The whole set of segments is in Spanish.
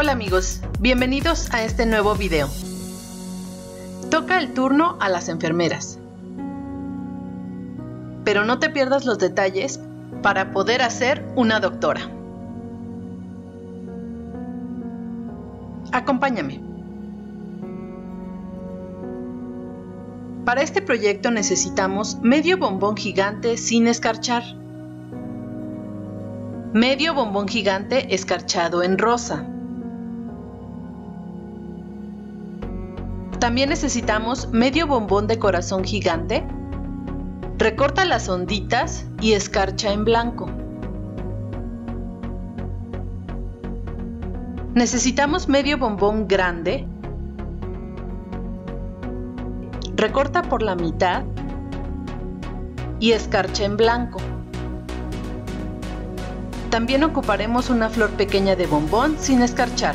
Hola amigos, bienvenidos a este nuevo video. Toca el turno a las enfermeras. Pero no te pierdas los detalles para poder hacer una doctora. Acompáñame. Para este proyecto necesitamos medio bombón gigante sin escarchar, medio bombón gigante escarchado en rosa, También necesitamos medio bombón de corazón gigante. Recorta las onditas y escarcha en blanco. Necesitamos medio bombón grande. Recorta por la mitad y escarcha en blanco. También ocuparemos una flor pequeña de bombón sin escarchar.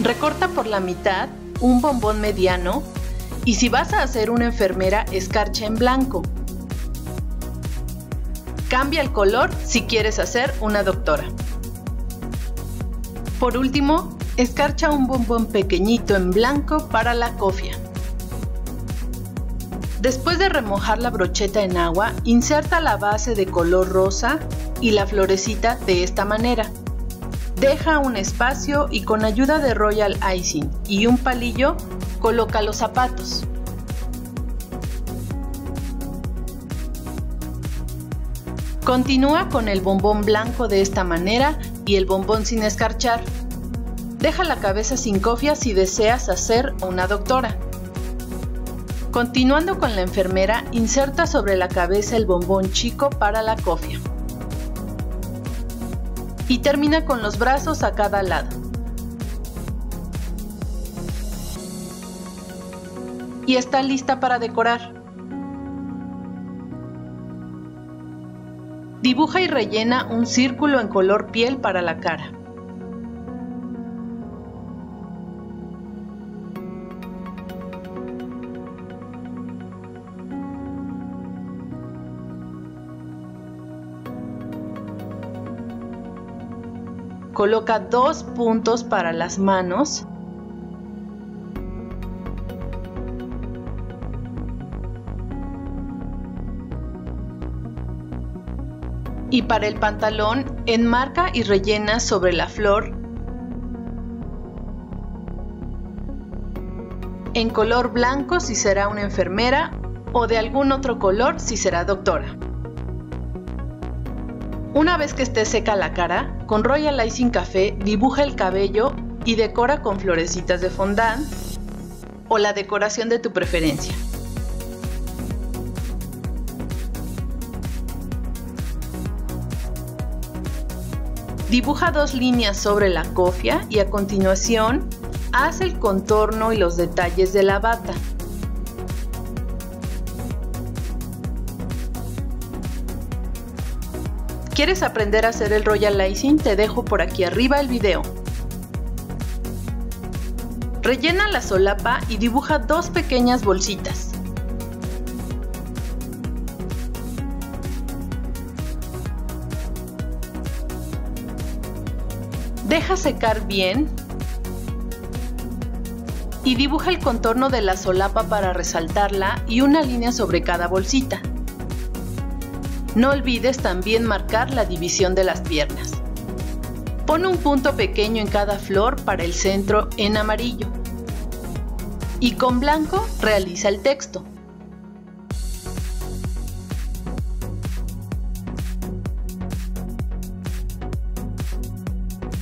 Recorta por la mitad un bombón mediano y si vas a hacer una enfermera, escarcha en blanco. Cambia el color si quieres hacer una doctora. Por último, escarcha un bombón pequeñito en blanco para la cofia. Después de remojar la brocheta en agua, inserta la base de color rosa y la florecita de esta manera. Deja un espacio y con ayuda de Royal Icing y un palillo, coloca los zapatos. Continúa con el bombón blanco de esta manera y el bombón sin escarchar. Deja la cabeza sin cofia si deseas hacer una doctora. Continuando con la enfermera, inserta sobre la cabeza el bombón chico para la cofia y termina con los brazos a cada lado. Y está lista para decorar. Dibuja y rellena un círculo en color piel para la cara. Coloca dos puntos para las manos. Y para el pantalón, enmarca y rellena sobre la flor en color blanco si será una enfermera o de algún otro color si será doctora. Una vez que esté seca la cara, con Royal Icing Café dibuja el cabello y decora con florecitas de fondant o la decoración de tu preferencia. Dibuja dos líneas sobre la cofia y a continuación haz el contorno y los detalles de la bata. ¿Quieres aprender a hacer el Royal Icing? Te dejo por aquí arriba el video. Rellena la solapa y dibuja dos pequeñas bolsitas. Deja secar bien y dibuja el contorno de la solapa para resaltarla y una línea sobre cada bolsita. No olvides también marcar la división de las piernas. Pon un punto pequeño en cada flor para el centro en amarillo. Y con blanco realiza el texto.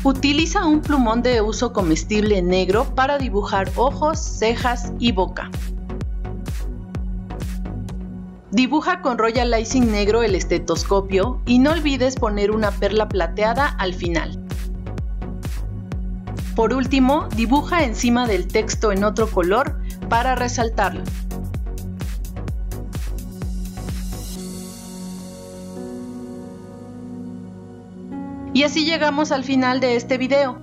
Utiliza un plumón de uso comestible negro para dibujar ojos, cejas y boca. Dibuja con Royal Icing negro el estetoscopio y no olvides poner una perla plateada al final. Por último, dibuja encima del texto en otro color para resaltarlo. Y así llegamos al final de este video.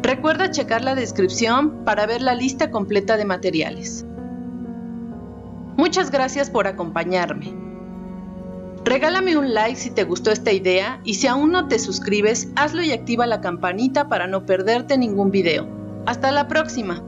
Recuerda checar la descripción para ver la lista completa de materiales. Muchas gracias por acompañarme. Regálame un like si te gustó esta idea y si aún no te suscribes, hazlo y activa la campanita para no perderte ningún video. Hasta la próxima.